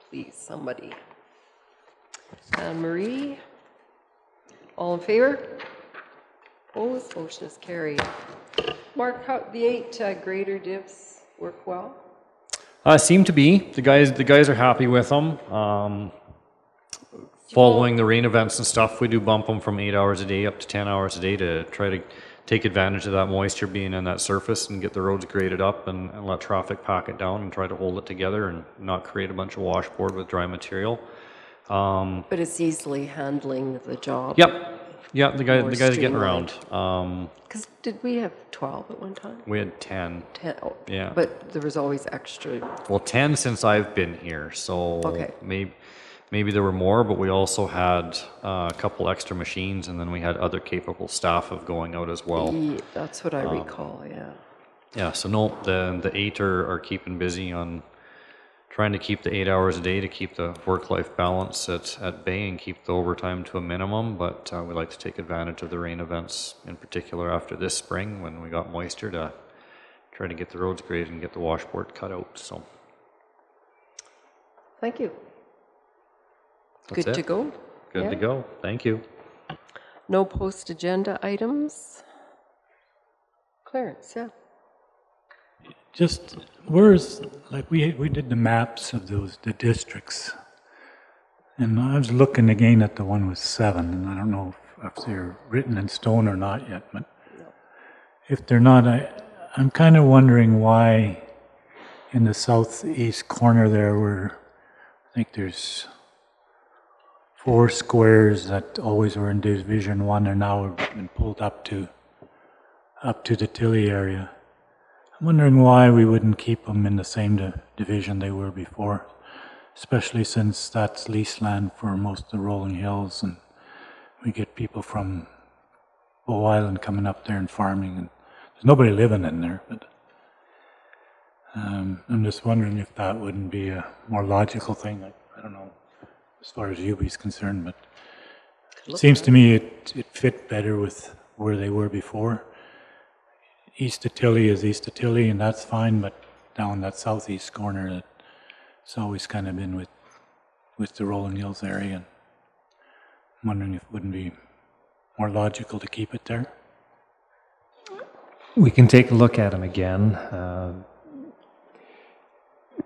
please, somebody. Anne Marie? All in favor? Opposed, motion is carried. Mark, how, the eight uh, grader divs work well? Uh, seem to be the guys. The guys are happy with them. Um, following the rain events and stuff, we do bump them from eight hours a day up to ten hours a day to try to take advantage of that moisture being in that surface and get the roads graded up and, and let traffic pack it down and try to hold it together and not create a bunch of washboard with dry material. Um, But it's easily handling the job. Yep. Yeah, the guy, More the guys are getting streamlined. around. Um, Because did we have 12 at one time? we had ten. 10, oh, Yeah. But there was always extra. Well, ten since I've been here, so Okay. maybe maybe there were more, but we also had uh, a couple extra machines, and then we had other capable staff of going out as well. Ye- That's what I Um, recall, yeah. Yeah, so no, the the eight are, are keeping busy on trying to keep the eight hours a day to keep the work-life balance at, at bay and keep the overtime to a minimum. But uh, we like to take advantage of the rain events, in particular after this spring when we got moisture to try to get the roads graded and get the washboard cut out. So Thank you. that's Good to go? Good Yeah. to go. Thank you. No post-agenda items? Clarence, yeah. Just, where's, like, we, we did the maps of those, the districts. And I was looking again at the one with seven, and I don't know if, if they're written in stone or not yet, but if they're not, I, I'm kind of wondering why in the southeast corner there were, I think there's four squares that always were in Division One are now have been pulled up to, up to the Tilley area. I'm wondering why we wouldn't keep them in the same di- division they were before, especially since that's lease land for most of the rolling hills, and we get people from Bow Island coming up there and farming, and there's nobody living in there. But um, I'm just wondering if that wouldn't be a more logical thing. I, I don't know as far as UB's concerned, but it seems to me it it fit better with where they were before east of Tilley is east of Tilley, and that's fine, but down that southeast corner, it's always kind of been with, with the Rolling Hills area. And I'm wondering if it wouldn't be more logical to keep it there. We can take a look at them again. Uh,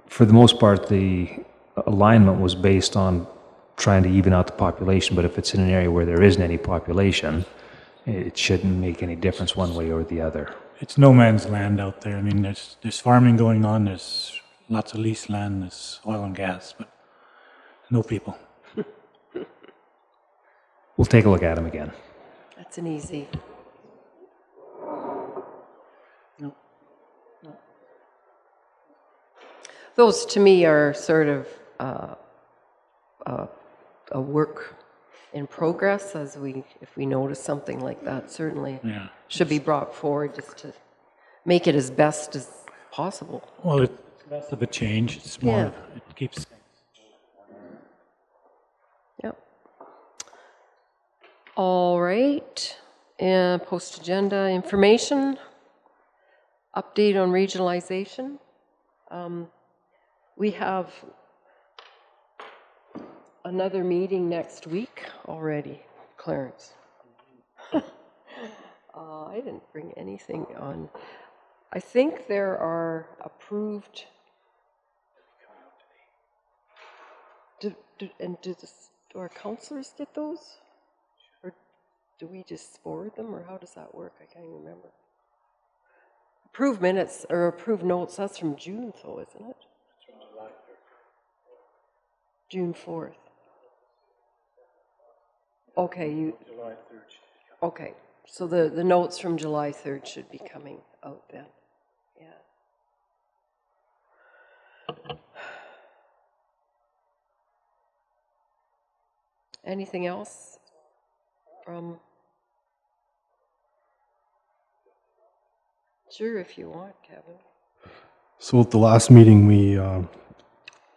For the most part, the alignment was based on trying to even out the population, but if it's in an area where there isn't any population, it shouldn't make any difference one way or the other. It's no man's land out there. I mean, there's there's farming going on. There's lots of leased land. There's oil and gas, but no people. We'll take a look at them again. That's an easy. No. Those to me are sort of uh, uh, a work in progress as we, if we notice something like that, certainly Yeah. Should be brought forward just to make it as best as possible. Well, it's less of a change. It's more. Yeah. Of, it keeps. Yep. All right, and post-agenda information, update on regionalization. Um, We have another meeting next week already, Clarence. Uh, I didn't bring anything on. I think there are approved. Do, do, and do, this, do our counselors get those? Or do we just forward them, or how does that work? I can't even remember. Approved minutes, or approved notes, that's from June though, isn't it? June 4th. Okay, you. Okay, so the, the notes from July 3rd should be coming out then. Yeah. Anything else from? Sure, if you want, Kevin. So at the last meeting, we, uh,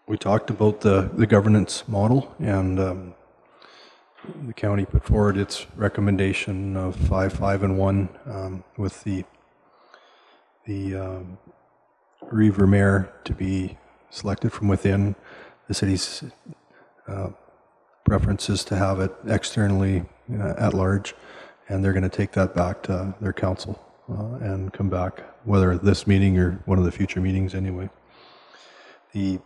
we talked about the, the governance model and um, the county put forward its recommendation of five, five, and one um, with the the um, Reaver Mayor to be selected from within the city's uh, preferences to have it externally uh, at large, and they're going to take that back to their council uh, and come back, whether this meeting or one of the future meetings anyway. The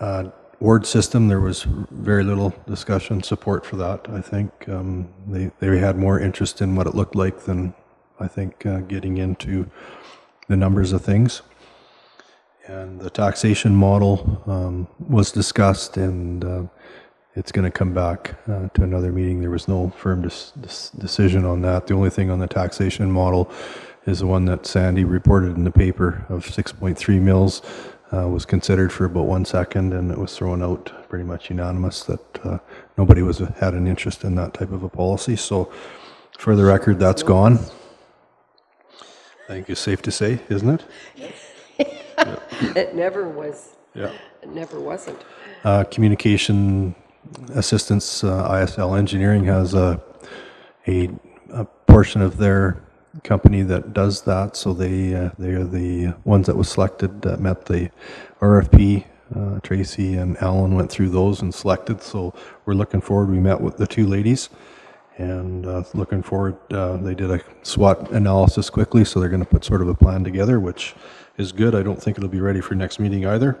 uh, ward system, there was very little discussion, support for that. I think um, they, they had more interest in what it looked like than I think uh, getting into the numbers of things. And the taxation model um, was discussed, and uh, it's going to come back uh, to another meeting. There was no firm decision on that. The only thing on the taxation model is the one that Sandy reported in the paper of 6.3 mills uh, was considered for about one second, and it was thrown out pretty much unanimous that uh, nobody was had an interest in that type of a policy. So, for the record, that's gone. I think it's safe to say, isn't it? It never was. Yeah. It never wasn't. Uh, communication assistance, uh, ISL Engineering has a, a, a portion of their company that does that. So they uh, they are the ones that was selected that met the RFP. Uh, Tracy and Alan went through those and selected. So we're looking forward. We met with the two ladies and uh, looking forward. Uh, they did a SWOT analysis quickly, so they're going to put sort of a plan together, which is good. I don't think it'll be ready for next meeting either.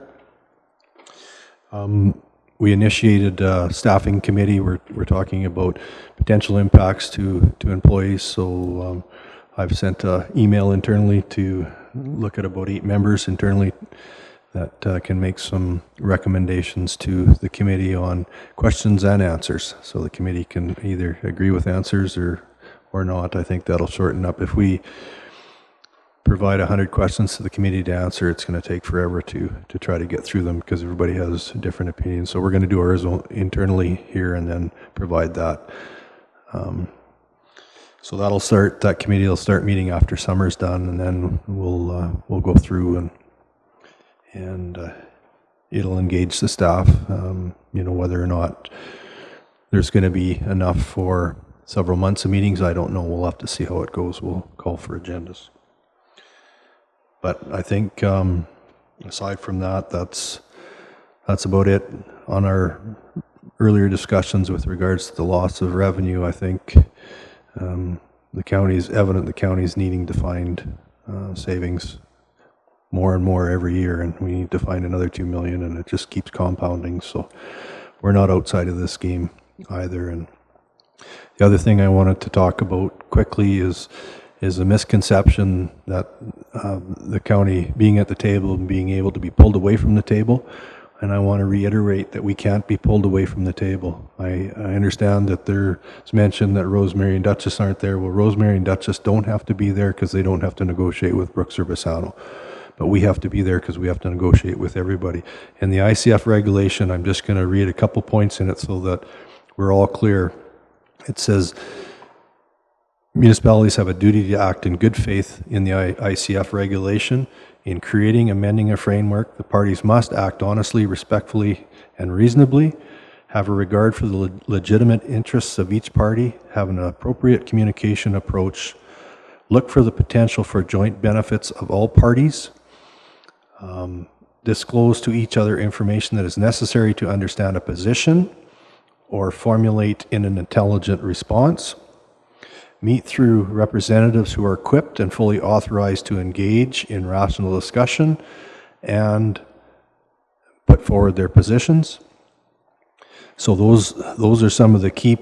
Um, we initiated a staffing committee. We're, we're talking about potential impacts to, to employees. So um, I've sent an email internally to look at about eight members internally that uh, can make some recommendations to the committee on questions and answers. So the committee can either agree with answers or, or not. I think that'll shorten up. If we provide 100 questions to the committee to answer, it's going to take forever to, to try to get through them because everybody has different opinions. So we're going to do ours internally here and then provide that. Um, so that'll start, that committee will start meeting after summer's done and then we'll, uh, we'll go through and, and uh, it'll engage the staff, um, you know, whether or not there's going to be enough for several months of meetings. I don't know. We'll have to see how it goes. We'll call for agendas. But I think um, aside from that, that's that's about it. On our earlier discussions with regards to the loss of revenue, I think um, the county is evident. The county is needing to find uh, savings more and more every year, and we need to find another two million, and it just keeps compounding. So we're not outside of this game either. And the other thing I wanted to talk about quickly is is a misconception that uh, the county being at the table and being able to be pulled away from the table. And I want to reiterate that we can't be pulled away from the table. I, I understand that there's mention that Rosemary and Duchess aren't there. Well, Rosemary and Duchess don't have to be there because they don't have to negotiate with Brooks or Bassano. But we have to be there because we have to negotiate with everybody. And the ICF regulation, I'm just going to read a couple points in it so that we're all clear. It says, Municipalities have a duty to act in good faith in the ICF regulation. In creating, amending a framework, the parties must act honestly, respectfully, and reasonably, have a regard for the le legitimate interests of each party, have an appropriate communication approach, look for the potential for joint benefits of all parties, um, disclose to each other information that is necessary to understand a position or formulate in an intelligent response meet through representatives who are equipped and fully authorized to engage in rational discussion and put forward their positions. So those those are some of the key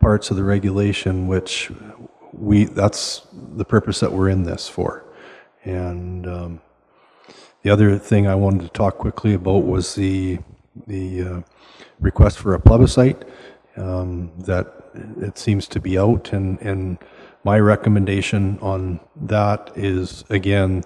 parts of the regulation which we that's the purpose that we're in this for. And um, the other thing I wanted to talk quickly about was the the uh, request for a plebiscite um, that it seems to be out. And, and my recommendation on that is, again,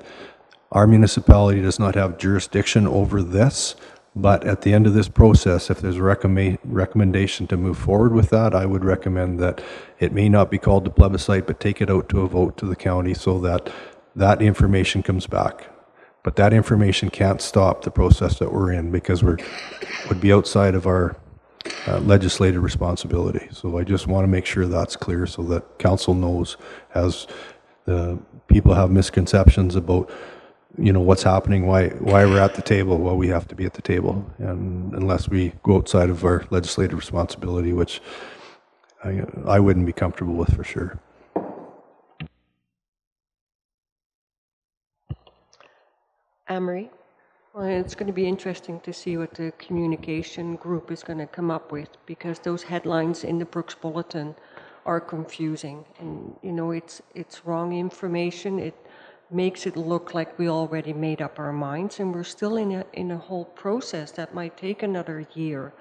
our municipality does not have jurisdiction over this. But at the end of this process, if there's a recommend, recommendation to move forward with that, I would recommend that it may not be called the plebiscite, but take it out to a vote to the county so that that information comes back. But that information can't stop the process that we're in because we're would be outside of our uh, legislative responsibility. So I just want to make sure that's clear so that council knows as the people have misconceptions about, you know, what's happening, why, why we're at the table, well, we have to be at the table. And unless we go outside of our legislative responsibility, which I, I wouldn't be comfortable with for sure. Amory? Well, it's going to be interesting to see what the communication group is going to come up with because those headlines in the Brooks Bulletin are confusing, and you know it's it's wrong information. It makes it look like we already made up our minds, and we're still in a in a whole process that might take another year,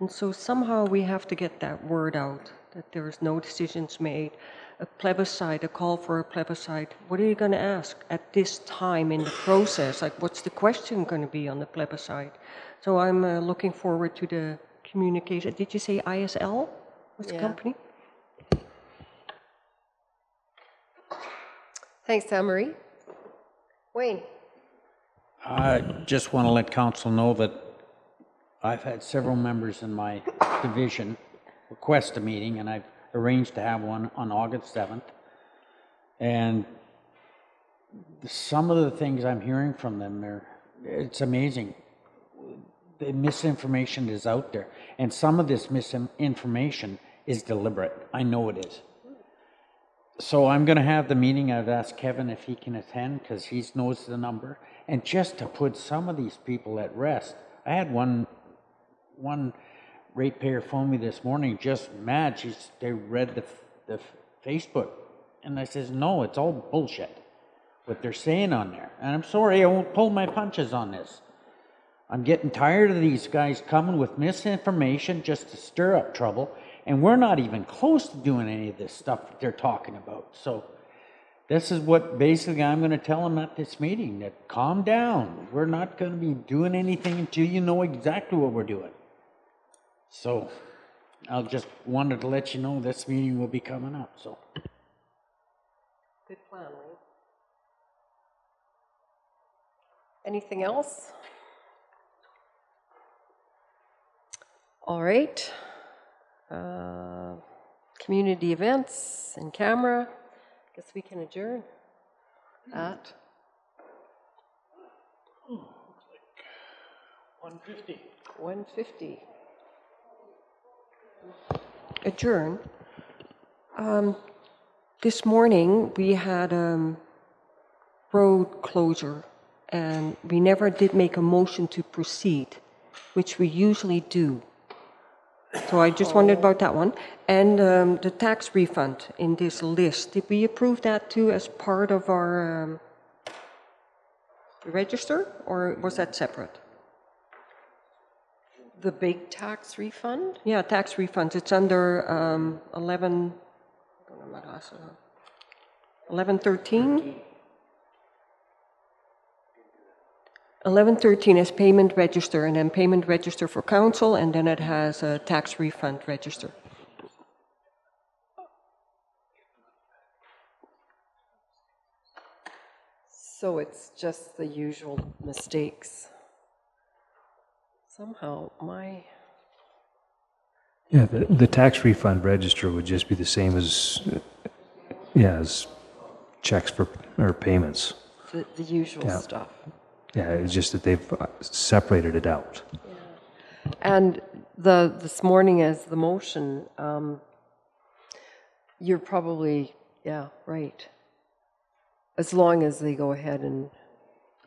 and so somehow we have to get that word out that there is no decisions made a plebiscite, a call for a plebiscite, what are you going to ask at this time in the process? Like, what's the question going to be on the plebiscite? So I'm uh, looking forward to the communication. Did you say ISL was the Yeah. company? Thanks, Amory. Wayne? I just want to let council know that I've had several members in my division request a meeting, and I've arranged to have one on August 7th. And some of the things I'm hearing from them, they're, it's amazing. The misinformation is out there, and some of this misinformation is deliberate. I know it is. So I'm going to have the meeting. I've asked Kevin if he can attend because he knows the number. And just to put some of these people at rest, I had one, one ratepayer phone me this morning, just mad. She's they read the the Facebook, and I says, no, it's all bullshit. What they're saying on there, and I'm sorry, I won't pull my punches on this. I'm getting tired of these guys coming with misinformation just to stir up trouble, and we're not even close to doing any of this stuff that they're talking about. So, this is what basically I'm going to tell them at this meeting that calm down. We're not going to be doing anything until you know exactly what we're doing. So, I'll just wanted to let you know this meeting will be coming up. So, Good plan. Anything else? All right. Uh, Community events and camera. I guess we can adjourn at 150. 1:50. Adjourn. Um, this morning we had um, road closure, and we never did make a motion to proceed, which we usually do. So I just wondered about that one. And um, the tax refund in this list, did we approve that too as part of our um, register, or was that separate? The big tax refund? Yeah, tax refunds. It's under um, 11, I don't know my glasses on. 1113? 1113 is payment register, and then payment register for council, and then it has a tax refund register. So it's just the usual mistakes. Somehow my, Yeah, the, the tax refund register would just be the same as, yeah, as checks for, or payments. the, the usual Yeah. stuff. Yeah, it's just that they've uh, separated it out. yeah. And the, this morning as the motion, um, you're probably, yeah, right. As long as they go ahead and,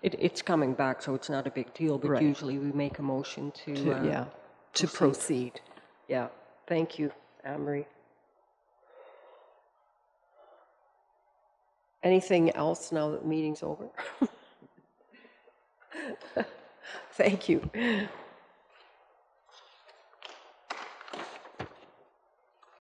It, it's coming back, so it's not a big deal, but Right. usually we make a motion to, to, uh, yeah, to proceed. Yeah, thank you, Amory. Anything else now that the meeting's over? Thank you.